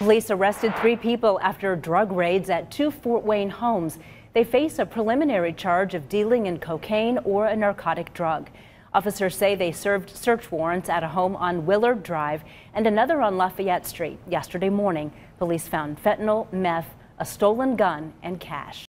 Police arrested three people after drug raids at two Fort Wayne homes. They face a preliminary charge of dealing in cocaine or a narcotic drug. Officers say they served search warrants at a home on Willard Drive and another on Lafayette Street. Yesterday morning, police found fentanyl, meth, a stolen gun, and cash.